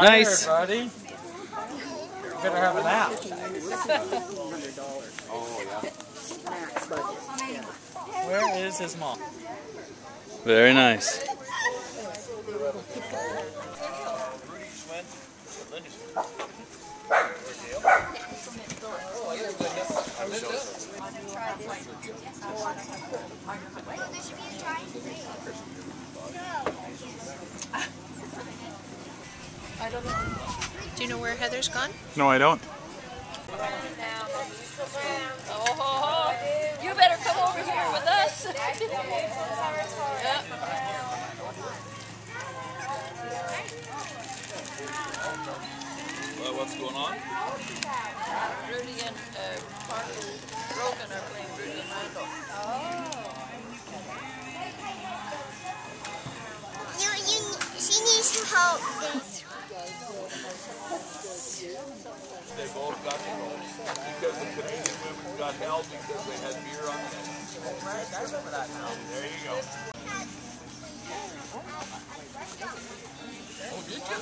Nice. There, buddy. You better have a nap. Where is his mom? Very nice. Do you know where Heather's gone? No, I don't. Oh, you better come over here with us. what's going on? Rudy and uh, Parker Rogan are playing Rudy and Randall. You, you, she needs help. Got enrolled because the Canadian women got held because they had beer on the There you go. Oh, did you?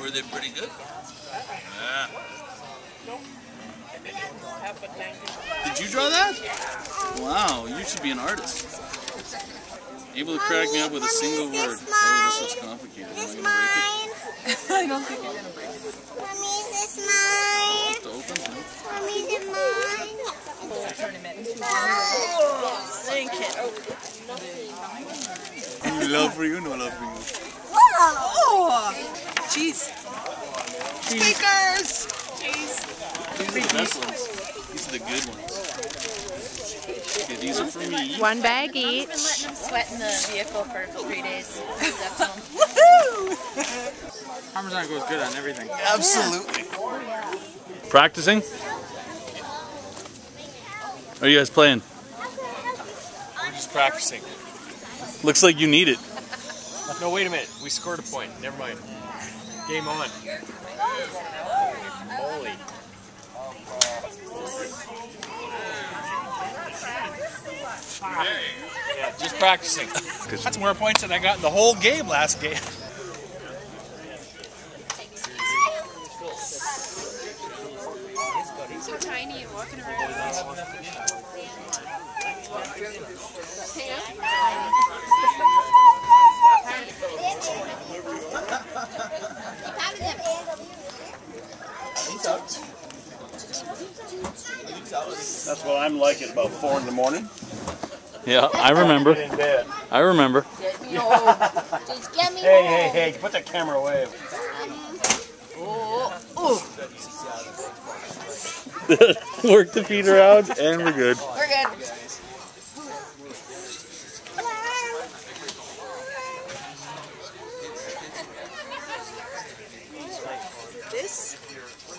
Were they pretty good? Yeah. Did you draw that? Wow, you should be an artist. Able to crack me up with a single word. Oh, this looks complicated. Am I. I don't think it. Mommy, is this mine? break it? To open? Mommy, is it mine? Thank you. No. love for you, no love for you. Oh! Jeez. Speakers! Jeez. These are the best ones. These are the good ones. Okay, these are for me. One bag each. I've Been letting him sweat in the vehicle for three days. That's home. Woohoo! Parmesan goes good on everything. Absolutely. Practicing? Are you guys playing? We're just practicing. Looks like you need it. No, wait a minute. We scored a point. Never mind. Game on. Holy. Yeah, just practicing. That's more points than I got in the whole game last game. So tiny and walking around. That's what I'm like at about four in the morning. Yeah, I remember. I remember. Just get me Hey, hey, hey! Put that camera away. Work the feet around, and we're good. We're good. This?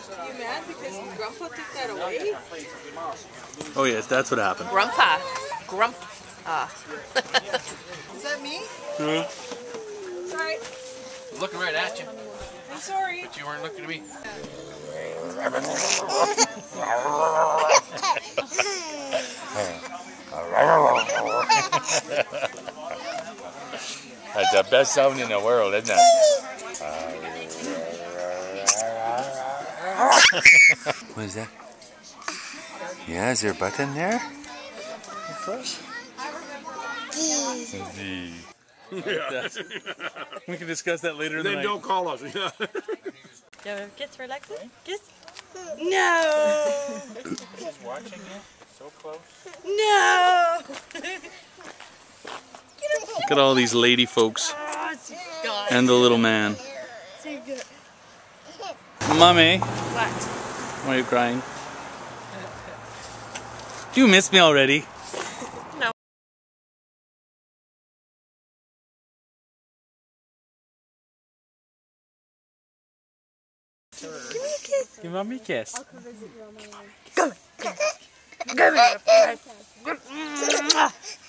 You mad because Grandpa took that away? Oh yes, that's what happened. Grumpa. Grump. Ah. Is that me? Yeah. Sorry. I'm Looking right at you, I'm sorry. but you weren't looking at me. That's the best sound in the world, isn't it? What is that? Yeah, is there a button there? Z. we can discuss that later in the Then don't call us. Do you have a kiss for Alexis? Kiss. No! She's watching you so close. No! Look at all these lady folks oh, God. and the little man. Mommy, What? Why are you crying? Do you miss me already? No. Kiss. Give mommy a kiss. All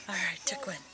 right, took one.